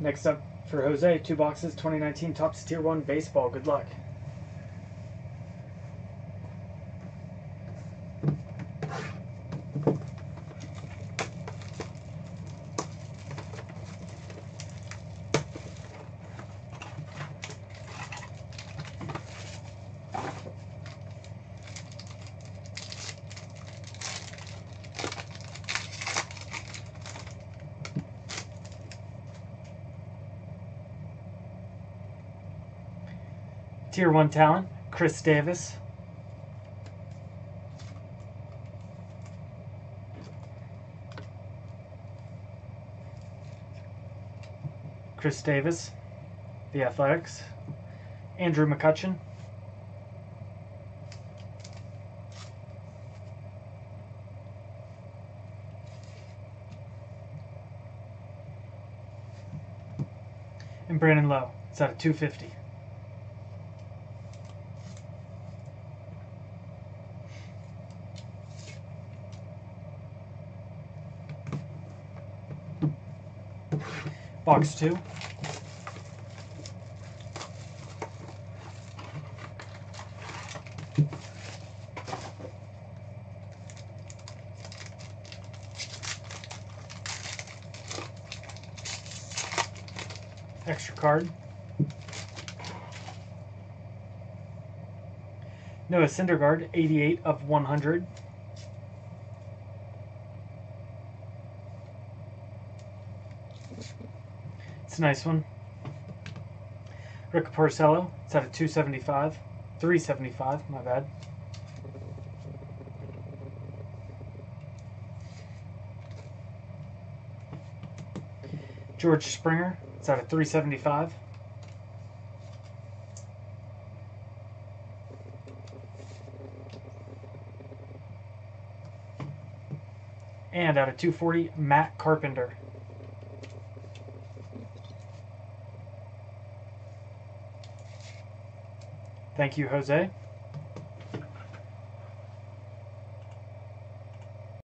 Next up for Jose, two boxes, 2019 Topps Tier 1 Baseball. Good luck. Tier 1 talent, Khris Davis. Khris Davis, The Athletics. Andrew McCutchen. And Brandon Lowe. It's at a 250. Box two. Extra card. Noah Syndergaard, 88 of 100. It's a nice one. Rick Porcello, it's at a 275. 375, my bad. George Springer, it's at a 375. And out of 240, Matt Carpenter. Thank you, Jose.